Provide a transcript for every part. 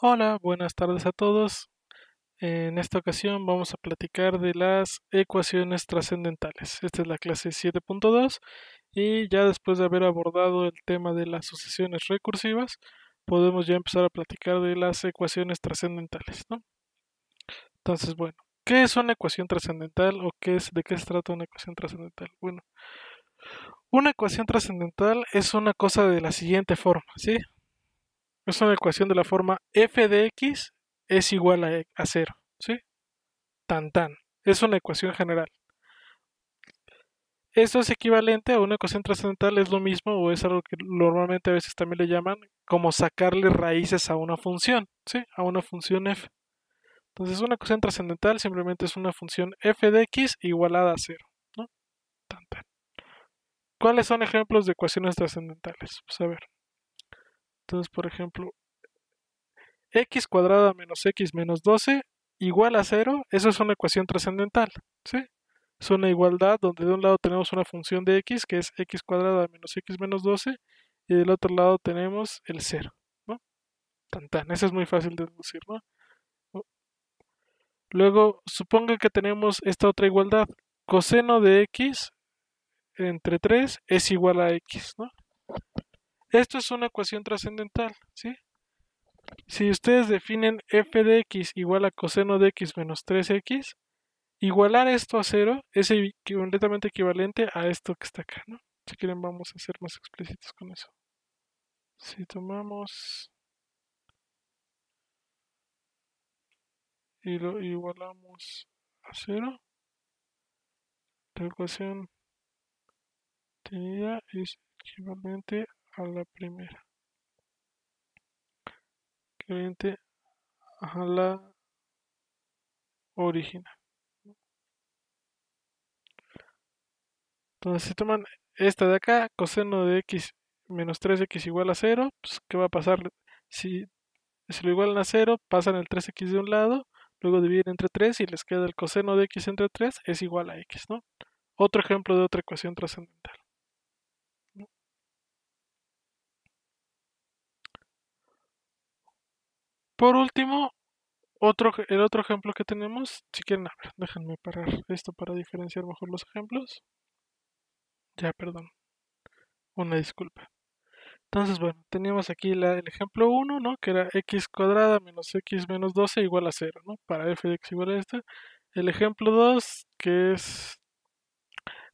Hola, buenas tardes a todos. En esta ocasión vamos a platicar de las ecuaciones trascendentales. Esta es la clase 7.2 y ya después de haber abordado el tema de las sucesiones recursivas, podemos ya empezar a platicar de las ecuaciones trascendentales, ¿no? Entonces, bueno, ¿qué es una ecuación trascendental o qué es de qué se trata una ecuación trascendental? Bueno, una ecuación trascendental es una cosa de la siguiente forma, ¿sí? Es una ecuación de la forma f de x es igual a, a 0, ¿sí? Tan tan. Es una ecuación general. Esto es equivalente a una ecuación trascendental, es lo mismo o es algo que normalmente a veces también le llaman como sacarle raíces a una función, ¿sí? A una función f. Entonces una ecuación trascendental simplemente es una función f de x igualada a 0, ¿no? Tan tan. ¿Cuáles son ejemplos de ecuaciones trascendentales? Pues a ver. Entonces, por ejemplo, x cuadrada menos x menos 12 igual a 0, eso es una ecuación trascendental, ¿sí? Es una igualdad donde de un lado tenemos una función de x que es x cuadrada menos x menos 12 y del otro lado tenemos el 0, ¿no? Tan tan, eso es muy fácil de deducir, ¿no? Luego, suponga que tenemos esta otra igualdad, coseno de x entre 3 es igual a x, ¿no? Esto es una ecuación trascendental, ¿sí? Si ustedes definen f de x igual a coseno de x menos 3x, igualar esto a 0 es completamente equivalente a esto que está acá, ¿no? Si quieren vamos a ser más explícitos con eso. Si tomamos y lo igualamos a 0, la ecuación tenida es equivalente a la primera. Equivalente a la original. Entonces, si toman esta de acá, coseno de x menos 3x igual a 0, pues, ¿qué va a pasar? Si, si lo igualan a 0, pasan el 3x de un lado, luego dividen entre 3 y les queda el coseno de x entre 3 es igual a x, ¿no? Otro ejemplo de otra ecuación trascendental. Por último, otro, el otro ejemplo que tenemos, si quieren, déjenme parar esto para diferenciar mejor los ejemplos. Ya, perdón. Una disculpa. Entonces, bueno, teníamos aquí el ejemplo 1, ¿no? Que era x cuadrada menos x menos 12 igual a 0, ¿no? Para f de x igual a esto. El ejemplo 2, que es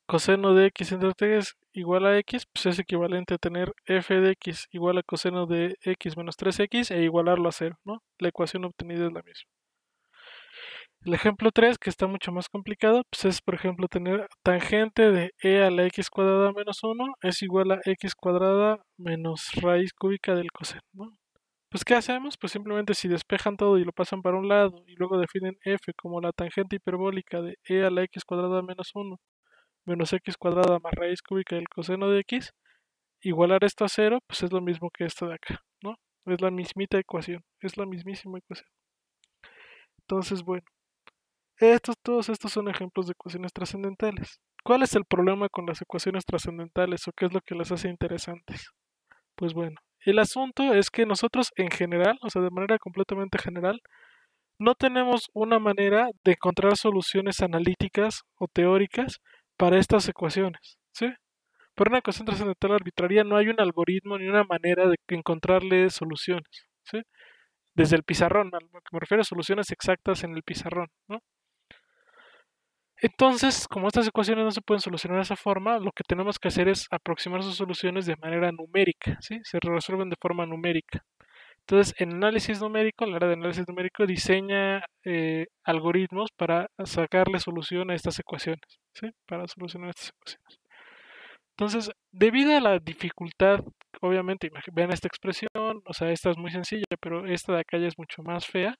coseno de x entre 3 igual a x, pues es equivalente a tener f de x igual a coseno de x menos 3x e igualarlo a 0, ¿no? La ecuación obtenida es la misma. El ejemplo 3, que está mucho más complicado, pues es, por ejemplo, tener tangente de e a la x cuadrada menos 1 es igual a x cuadrada menos raíz cúbica del coseno, ¿no? Pues, ¿qué hacemos? Pues simplemente si despejan todo y lo pasan para un lado y luego definen f como la tangente hiperbólica de e a la x cuadrada menos 1 menos x cuadrada más raíz cúbica del coseno de x, igualar esto a cero, pues es lo mismo que esto de acá, ¿no? Es la mismita ecuación, es la mismísima ecuación. Entonces, bueno, estos, todos estos son ejemplos de ecuaciones trascendentales. ¿Cuál es el problema con las ecuaciones trascendentales o qué es lo que las hace interesantes? Pues bueno, el asunto es que nosotros en general, o sea, de manera completamente general, no tenemos una manera de encontrar soluciones analíticas o teóricas para estas ecuaciones, ¿sí? Para una ecuación trascendental arbitraria no hay un algoritmo ni una manera de encontrarle soluciones, ¿sí? Desde el pizarrón, a lo que me refiero a soluciones exactas en el pizarrón, ¿no? Entonces, como estas ecuaciones no se pueden solucionar de esa forma, lo que tenemos que hacer es aproximar sus soluciones de manera numérica, ¿sí? Se resuelven de forma numérica. Entonces, en análisis numérico, la área de análisis numérico diseña eh, algoritmos para sacarle solución a estas ecuaciones, ¿sí? Para solucionar estas ecuaciones. Entonces, debido a la dificultad, obviamente, vean esta expresión, o sea, esta es muy sencilla, pero esta de acá ya es mucho más fea.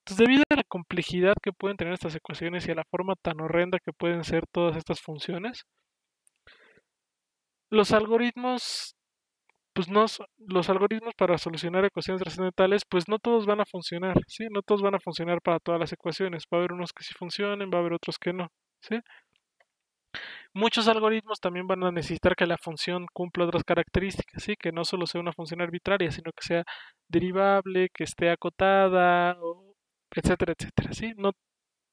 Entonces, debido a la complejidad que pueden tener estas ecuaciones y a la forma tan horrenda que pueden ser todas estas funciones, los algoritmos pues no, los algoritmos para solucionar ecuaciones trascendentales, pues no todos van a funcionar, ¿sí? No todos van a funcionar para todas las ecuaciones. Va a haber unos que sí funcionen, va a haber otros que no, ¿sí? Muchos algoritmos también van a necesitar que la función cumpla otras características, ¿sí? Que no solo sea una función arbitraria, sino que sea derivable, que esté acotada, etcétera, etcétera, ¿sí? No,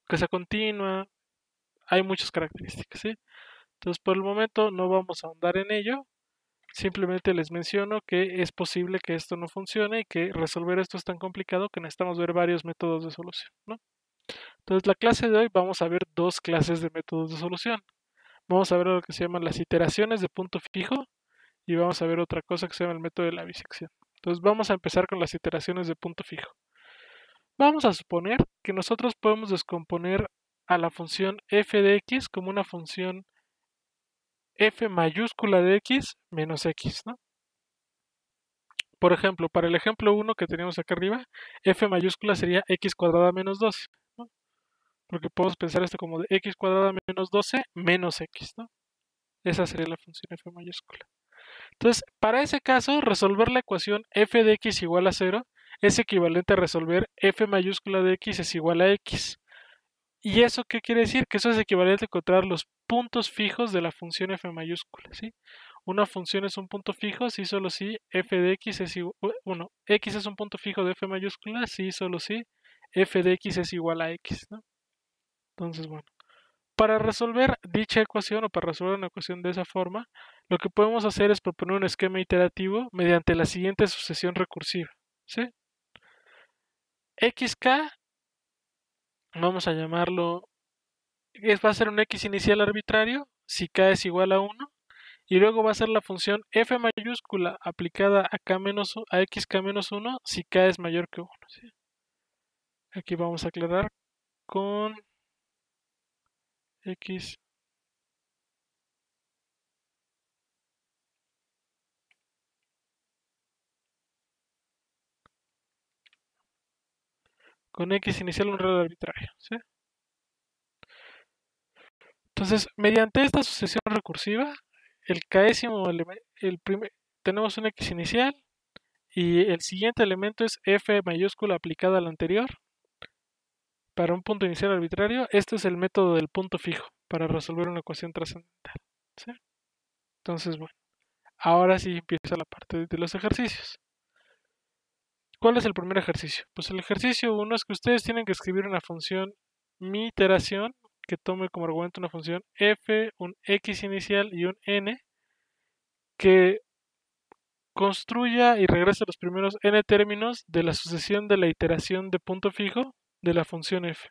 que sea continua, hay muchas características, ¿sí? Entonces, por el momento no vamos a ahondar en ello, simplemente les menciono que es posible que esto no funcione y que resolver esto es tan complicado que necesitamos ver varios métodos de solución, ¿no? Entonces, la clase de hoy vamos a ver dos clases de métodos de solución. Vamos a ver lo que se llaman las iteraciones de punto fijo y vamos a ver otra cosa que se llama el método de la bisección. Entonces vamos a empezar con las iteraciones de punto fijo. Vamos a suponer que nosotros podemos descomponer a la función f de x como una función f mayúscula de x menos x. Por ejemplo, para el ejemplo 1 que tenemos acá arriba, f mayúscula sería x cuadrada menos 12, ¿no? Porque podemos pensar esto como de x cuadrada menos 12 menos x, ¿no? Esa sería la función f mayúscula. Entonces, para ese caso, resolver la ecuación f de x igual a 0 es equivalente a resolver f mayúscula de x es igual a x. ¿Y eso qué quiere decir? Que eso es equivalente a encontrar los puntos fijos de la función f mayúscula, ¿sí? Una función es un punto fijo si solo si f de x es igual, bueno, x es un punto fijo de f mayúscula si solo si f de x es igual a x, ¿no? Entonces, bueno, para resolver dicha ecuación o para resolver una ecuación de esa forma, lo que podemos hacer es proponer un esquema iterativo mediante la siguiente sucesión recursiva. ¿sí? xk, vamos a llamarlo, va a ser un x inicial arbitrario, si k es igual a 1, y luego va a ser la función f mayúscula aplicada a, k menos, a xk menos 1 si k es mayor que 1. Aquí vamos a aclarar con x con x inicial un real arbitrario. ¿sí? Entonces, mediante esta sucesión recursiva, el késimo el tenemos un x inicial y el siguiente elemento es f mayúscula aplicada al anterior para un punto inicial arbitrario. Este es el método del punto fijo para resolver una ecuación trascendental. Entonces, bueno, ahora sí empieza la parte de los ejercicios. ¿Cuál es el primer ejercicio? Pues el ejercicio 1 es que ustedes tienen que escribir una función mi iteración que tome como argumento una función f, un x inicial y un n que construya y regrese los primeros n términos de la sucesión de la iteración de punto fijo de la función f.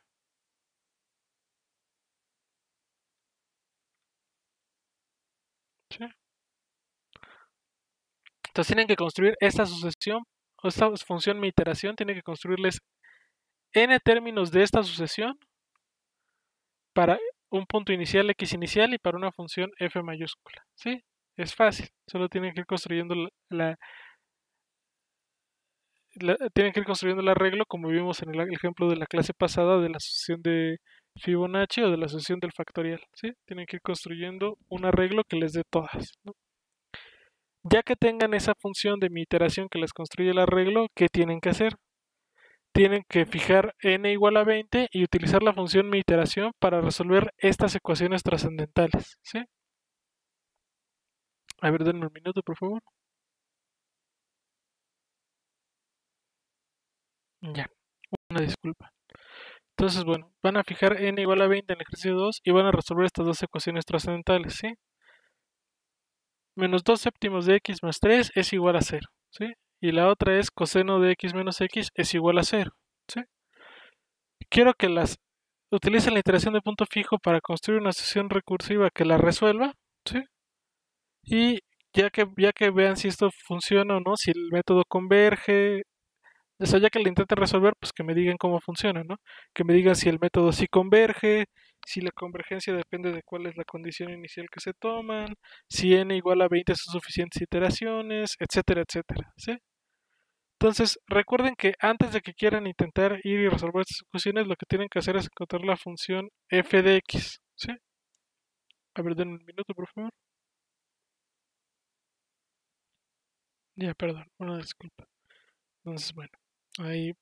Entonces tienen que construir esta sucesión esta función mi iteración tiene que construirles n términos de esta sucesión para un punto inicial x inicial y para una función f mayúscula. ¿Sí? Es fácil, solo tienen que ir construyendo la, tienen que ir construyendo el arreglo como vimos en el ejemplo de la clase pasada de la sucesión de Fibonacci o de la sucesión del factorial. ¿sí? Tienen que ir construyendo un arreglo que les dé todas. Ya que tengan esa función de mi iteración que les construye el arreglo, ¿qué tienen que hacer? Tienen que fijar n igual a 20 y utilizar la función mi iteración para resolver estas ecuaciones trascendentales. ¿sí? A ver, denme un minuto, por favor. Ya, una disculpa. Entonces, bueno, van a fijar n igual a 20 en el ejercicio 2 y van a resolver estas dos ecuaciones trascendentales, ¿sí? menos 2 séptimos de x más 3 es igual a 0. ¿sí? Y la otra es coseno de x menos x es igual a 0. ¿sí? Quiero que las utilicen la iteración de punto fijo para construir una sesión recursiva que la resuelva. ¿sí? Y ya que, ya que vean si esto funciona o no, si el método converge, o sea, ya que lo intenten resolver, pues que me digan cómo funciona, ¿no? Que me digan si el método sí converge, si la convergencia depende de cuál es la condición inicial que se toman, si n igual a 20 son suficientes iteraciones, etcétera, etcétera. ¿sí? Entonces, recuerden que antes de que quieran intentar ir y resolver estas ecuaciones, lo que tienen que hacer es encontrar la función f de x. ¿sí? A ver, denme un minuto, por favor. Ya, perdón, una disculpa. Entonces, bueno, ahí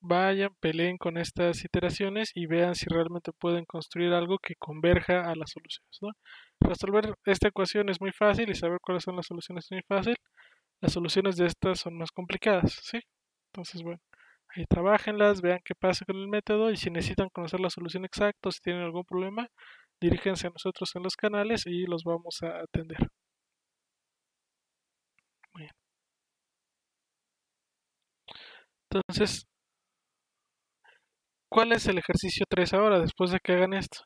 vayan, peleen con estas iteraciones y vean si realmente pueden construir algo que converja a las soluciones. Resolver esta ecuación es muy fácil y saber cuáles son las soluciones es muy fácil. Las soluciones de estas son más complicadas, ¿sí? Entonces, bueno, ahí trabajenlas, vean qué pasa con el método y si necesitan conocer la solución exacta o si tienen algún problema, diríjense a nosotros en los canales y los vamos a atender. Entonces, ¿cuál es el ejercicio 3 ahora después de que hagan esto?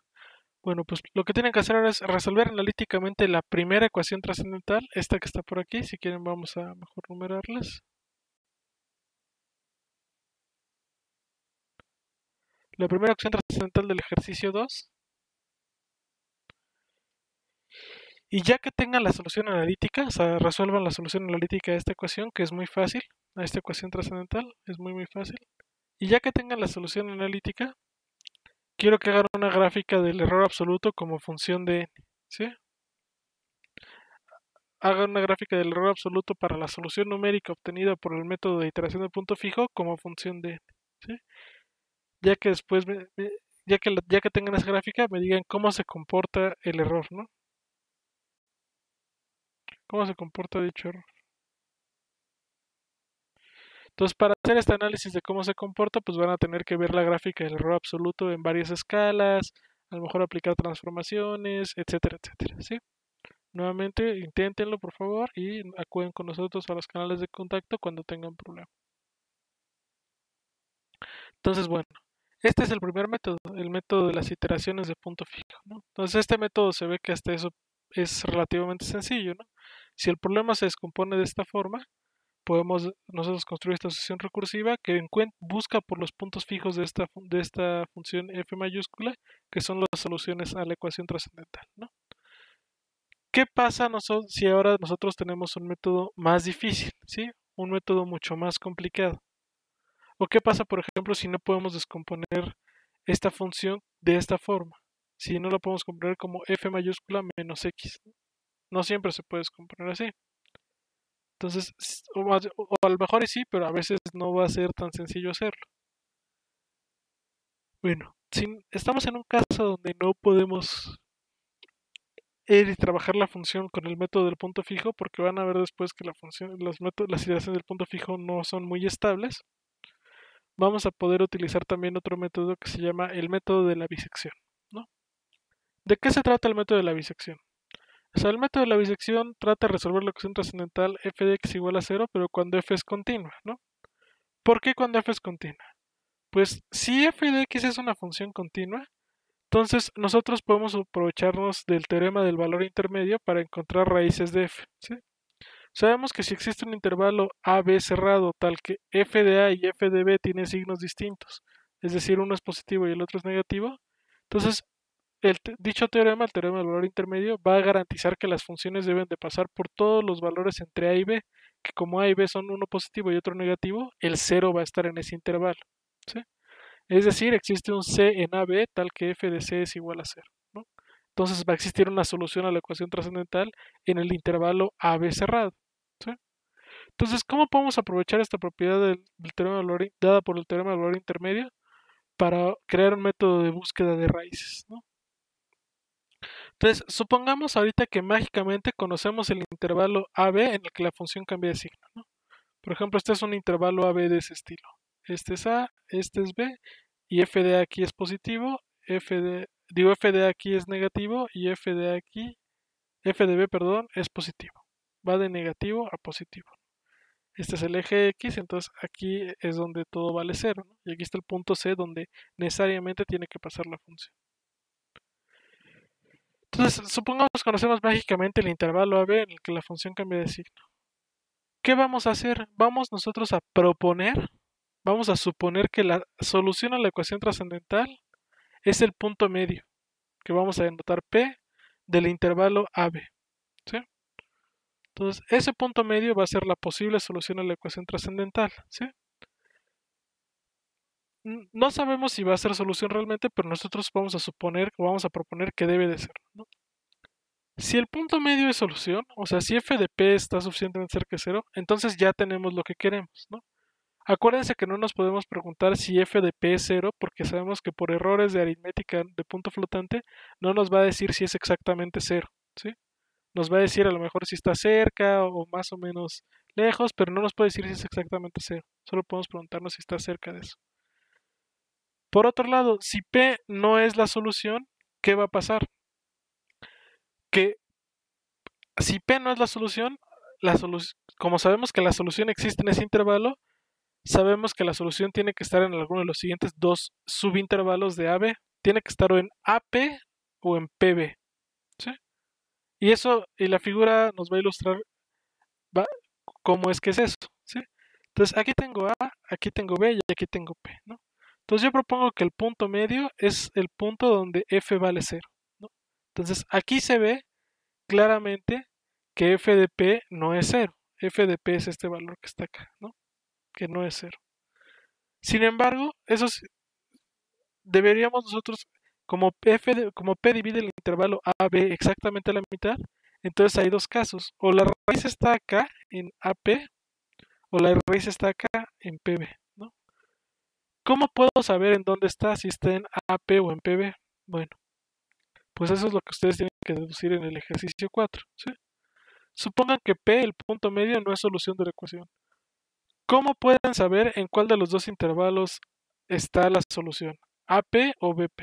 Bueno, pues lo que tienen que hacer ahora es resolver analíticamente la primera ecuación trascendental, esta que está por aquí, si quieren vamos a mejor numerarlas. La primera ecuación trascendental del ejercicio 2 Y ya que tengan la solución analítica, o sea, resuelvan la solución analítica de esta ecuación, que es muy fácil, a esta ecuación trascendental, es muy muy fácil. Y ya que tengan la solución analítica, quiero que hagan una gráfica del error absoluto como función de n, ¿sí? Hagan una gráfica del error absoluto para la solución numérica obtenida por el método de iteración de punto fijo como función de n, ¿sí? Ya que después, ya, que, ya que tengan esa gráfica, me digan cómo se comporta el error, ¿no? Cómo se comporta dicho error. Entonces, para hacer este análisis de cómo se comporta, pues van a tener que ver la gráfica del error absoluto en varias escalas, a lo mejor aplicar transformaciones, etcétera, etcétera, ¿sí? Nuevamente, inténtenlo, por favor, y acuden con nosotros a los canales de contacto cuando tengan problema. Entonces, bueno, este es el primer método, el método de las iteraciones de punto fijo. Entonces, este método se ve que hasta eso es relativamente sencillo, ¿no? Si el problema se descompone de esta forma, podemos nosotros construir esta sesión recursiva que busca por los puntos fijos de esta, de esta función f mayúscula, que son las soluciones a la ecuación trascendental. ¿Qué pasa nosotros, si ahora nosotros tenemos un método más difícil, ¿sí? un método mucho más complicado? ¿O qué pasa, por ejemplo, si no podemos descomponer esta función de esta forma? Si no la podemos componer como f mayúscula menos x. siempre se puede descomponer así. Entonces, o, a lo mejor sí, pero a veces no va a ser tan sencillo hacerlo. Bueno, si estamos en un caso donde no podemos ir y trabajar la función con el método del punto fijo, porque van a ver después que la función, las iteraciones del punto fijo no son muy estables, vamos a poder utilizar también otro método que se llama el método de la bisección. ¿no? ¿De qué se trata el método de la bisección? O sea, el método de la bisección trata de resolver la ecuación trascendental f de x igual a 0, pero cuando f es continua, ¿no? ¿Por qué cuando f es continua? Pues si f de x es una función continua, entonces nosotros podemos aprovecharnos del teorema del valor intermedio para encontrar raíces de f. ¿sí? Sabemos que si existe un intervalo AB cerrado tal que f de A y f de B tienen signos distintos, es decir, uno es positivo y el otro es negativo, entonces el, dicho teorema, el teorema del valor intermedio, va a garantizar que las funciones deben de pasar por todos los valores entre A y B, que como A y B son uno positivo y otro negativo, el cero va a estar en ese intervalo. Es decir, existe un C en AB tal que f de C es igual a cero. Entonces va a existir una solución a la ecuación trascendental en el intervalo AB cerrado. Entonces, ¿cómo podemos aprovechar esta propiedad del, teorema valor, dada por el teorema del valor intermedio para crear un método de búsqueda de raíces? ¿no? Entonces, supongamos ahorita que mágicamente conocemos el intervalo AB en el que la función cambia de signo. ¿no? Por ejemplo, este es un intervalo AB de ese estilo. Este es A, este es B, y f de aquí es positivo, f de, digo f de aquí es negativo y f de aquí, f de B, perdón, es positivo. Va de negativo a positivo. Este es el eje X, entonces aquí es donde todo vale cero. ¿no? Y aquí está el punto C donde necesariamente tiene que pasar la función. Entonces, supongamos que conocemos mágicamente el intervalo AB en el que la función cambia de signo. ¿Qué vamos a hacer? Vamos nosotros a proponer, vamos a suponer que la solución a la ecuación trascendental es el punto medio, que vamos a denotar P del intervalo AB. ¿sí? Entonces, ese punto medio va a ser la posible solución a la ecuación trascendental. ¿sí? No sabemos si va a ser solución realmente, pero nosotros vamos a suponer o vamos a proponer que debe de ser. Si el punto medio es solución, o sea, si f de p está suficientemente cerca de cero, entonces ya tenemos lo que queremos. ¿no? Acuérdense que no nos podemos preguntar si f de p es cero, porque sabemos que por errores de aritmética de punto flotante no nos va a decir si es exactamente cero. ¿sí? Nos va a decir a lo mejor si está cerca o más o menos lejos, pero no nos puede decir si es exactamente cero. Solo podemos preguntarnos si está cerca de eso. Por otro lado, si P no es la solución, ¿qué va a pasar? Que si P no es la solución, la como sabemos que la solución existe en ese intervalo, sabemos que la solución tiene que estar en alguno de los siguientes dos subintervalos de AB. Tiene que estar o en AP o en PB. ¿sí? Y eso, y la figura nos va a ilustrar cómo es que es eso. ¿sí? Entonces aquí tengo A, aquí tengo B y aquí tengo P. ¿no? Entonces yo propongo que el punto medio es el punto donde f vale 0. ¿no? Entonces aquí se ve claramente que f de p no es 0. f de p es este valor que está acá, ¿no? que no es 0. Sin embargo, eso deberíamos nosotros, como, f como p divide el intervalo ab exactamente a la mitad, entonces hay dos casos. O la raíz está acá en ap o la raíz está acá en pb. ¿Cómo puedo saber en dónde está, si está en AP o en PB? Bueno, pues eso es lo que ustedes tienen que deducir en el ejercicio 4. Supongan que P, el punto medio, no es solución de la ecuación. ¿Cómo pueden saber en cuál de los dos intervalos está la solución? ¿AP o BP?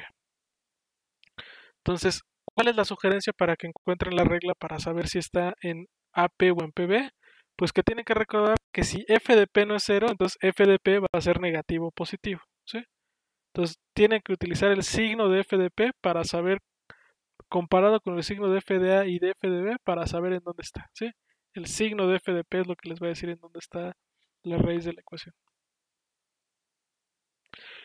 Entonces, ¿cuál es la sugerencia para que encuentren la regla para saber si está en AP o en PB? Pues que tienen que recordar que si f de p no es 0, entonces f de p va a ser negativo o positivo. ¿sí? Entonces tienen que utilizar el signo de f de p para saber, comparado con el signo de f de a y de f de b, para saber en dónde está. ¿sí? El signo de f de p es lo que les va a decir en dónde está la raíz de la ecuación.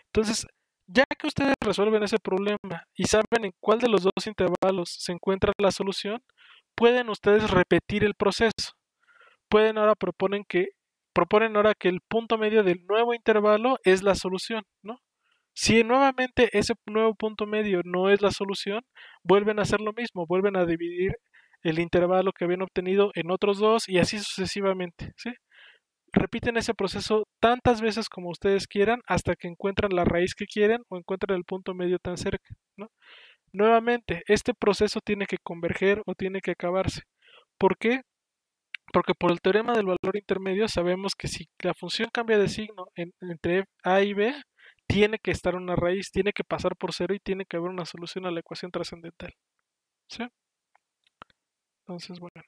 Entonces, ya que ustedes resuelven ese problema y saben en cuál de los dos intervalos se encuentra la solución, pueden ustedes repetir el proceso pueden ahora proponen que proponen ahora que el punto medio del nuevo intervalo es la solución, ¿no? Si nuevamente ese nuevo punto medio no es la solución, vuelven a hacer lo mismo, vuelven a dividir el intervalo que habían obtenido en otros dos y así sucesivamente, ¿sí? Repiten ese proceso tantas veces como ustedes quieran hasta que encuentran la raíz que quieren o encuentran el punto medio tan cerca, ¿no? Nuevamente, este proceso tiene que converger o tiene que acabarse. ¿Por qué? Porque por el teorema del valor intermedio sabemos que si la función cambia de signo entre a y b, tiene que estar una raíz, tiene que pasar por cero y tiene que haber una solución a la ecuación trascendental. ¿Sí? Entonces, bueno.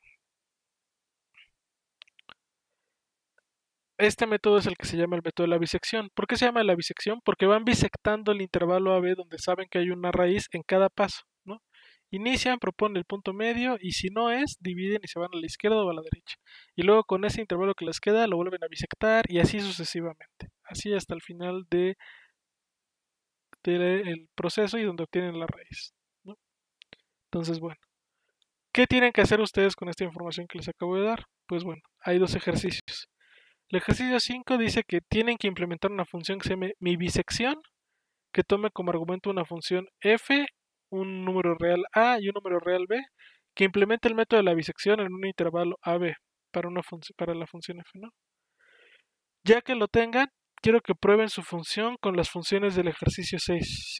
Este método es el que se llama el método de la bisección. ¿Por qué se llama la bisección? Porque van bisectando el intervalo AB donde saben que hay una raíz en cada paso. Inician, proponen el punto medio y si no es, dividen y se van a la izquierda o a la derecha. Y luego con ese intervalo que les queda lo vuelven a bisectar y así sucesivamente. Así hasta el final de, el proceso y donde obtienen la raíz. Entonces, bueno. ¿Qué tienen que hacer ustedes con esta información que les acabo de dar? Pues bueno, hay dos ejercicios. El ejercicio 5 dice que tienen que implementar una función que se llame mi bisección, que tome como argumento una función f un número real A y un número real B, que implemente el método de la bisección en un intervalo AB para, una para la función f. ¿no? Ya que lo tengan, quiero que prueben su función con las funciones del ejercicio 6.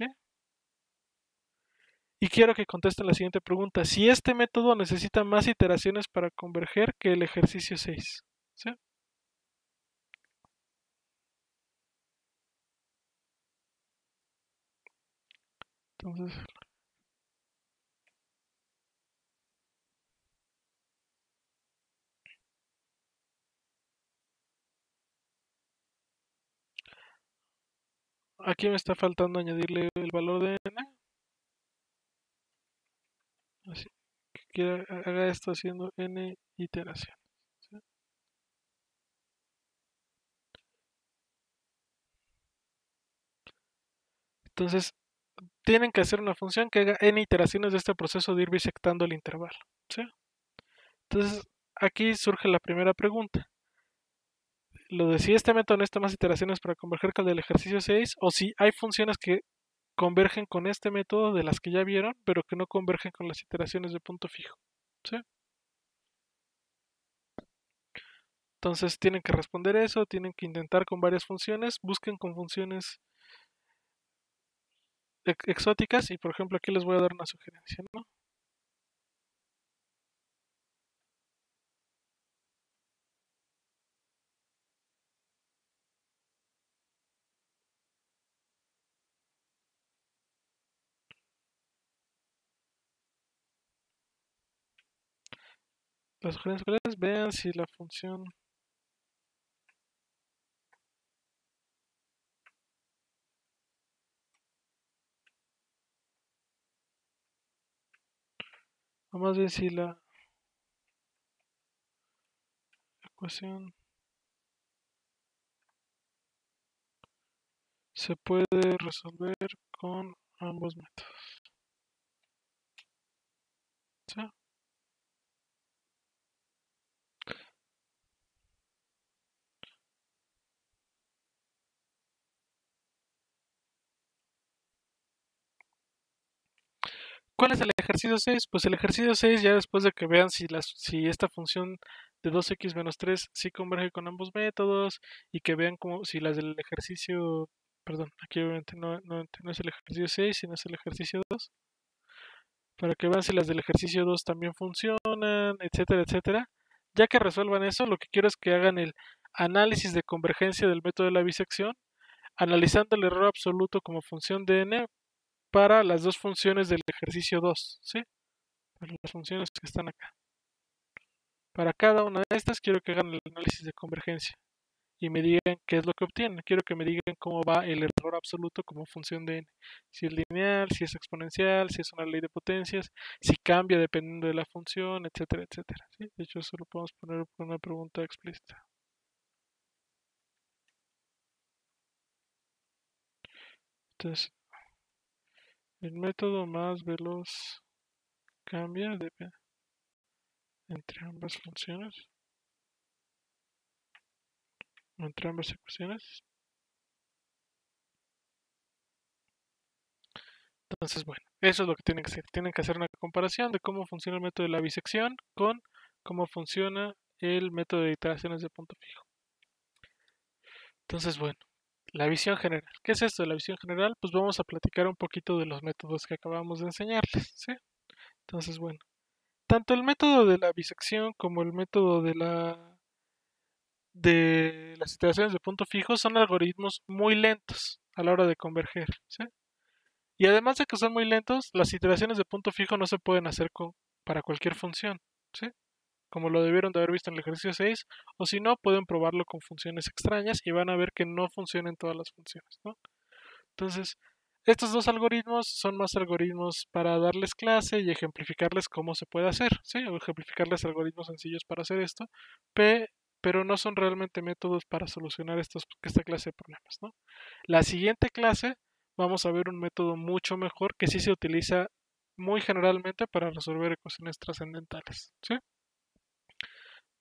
Y quiero que contesten la siguiente pregunta. Si este método necesita más iteraciones para converger que el ejercicio 6. ¿sí? Entonces, Aquí me está faltando añadirle el valor de n. Así que haga esto haciendo n iteraciones. Entonces, tienen que hacer una función que haga n iteraciones de este proceso de ir bisectando el intervalo. Entonces, aquí surge la primera pregunta lo de si este método necesita más iteraciones para converger con el del ejercicio 6 o si hay funciones que convergen con este método de las que ya vieron, pero que no convergen con las iteraciones de punto fijo. ¿sí? Entonces tienen que responder eso, tienen que intentar con varias funciones, busquen con funciones exóticas y por ejemplo aquí les voy a dar una sugerencia, ¿no? Las sugerencias vean si la función o más bien si la ecuación se puede resolver con ambos métodos. ¿Sí? ¿Cuál es el ejercicio 6? Pues el ejercicio 6 ya después de que vean si, las, si esta función de 2x menos 3 sí converge con ambos métodos y que vean como si las del ejercicio, perdón, aquí obviamente no, es el ejercicio 6, sino es el ejercicio 2, para que vean si las del ejercicio 2 también funcionan, etcétera, etcétera. Ya que resuelvan eso, lo que quiero es que hagan el análisis de convergencia del método de la bisección, analizando el error absoluto como función de n para las dos funciones del ejercicio 2, ¿sí? Para las funciones que están acá. Para cada una de estas quiero que hagan el análisis de convergencia y me digan qué es lo que obtienen. Quiero que me digan cómo va el error absoluto como función de n. Si es lineal, si es exponencial, si es una ley de potencias, si cambia dependiendo de la función, etcétera, etcétera. De hecho, eso lo podemos poner por una pregunta explícita. Entonces, el método más veloz cambia entre ambas funciones entre ambas ecuaciones. Entonces, bueno, eso es lo que tienen que hacer. Tienen que hacer una comparación de cómo funciona el método de la bisección con cómo funciona el método de iteraciones de punto fijo. Entonces, bueno, la visión general. ¿Qué es esto de la visión general? Pues vamos a platicar un poquito de los métodos que acabamos de enseñarles. ¿sí? Entonces, bueno, tanto el método de la bisección como el método de la de las iteraciones de punto fijo son algoritmos muy lentos a la hora de converger. Y además de que son muy lentos, las iteraciones de punto fijo no se pueden hacer con, para cualquier función. ¿sí? Como lo debieron de haber visto en el ejercicio 6, o si no, pueden probarlo con funciones extrañas y van a ver que no funcionan todas las funciones. Entonces, estos dos algoritmos son más algoritmos para darles clase y ejemplificarles cómo se puede hacer, ¿sí? o ejemplificarles algoritmos sencillos para hacer esto, pero no son realmente métodos para solucionar estos, esta clase de problemas. La siguiente clase vamos a ver un método mucho mejor que sí se utiliza muy generalmente para resolver ecuaciones trascendentales. ¿sí?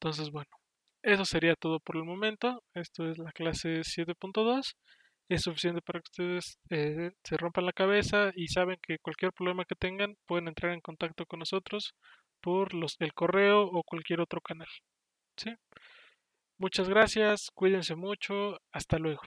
Entonces, bueno, eso sería todo por el momento. Esto es la clase 7.2. Es suficiente para que ustedes eh, se rompan la cabeza y saben que cualquier problema que tengan pueden entrar en contacto con nosotros por los, el correo o cualquier otro canal. ¿sí? Muchas gracias, cuídense mucho, hasta luego.